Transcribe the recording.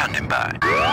Standing by.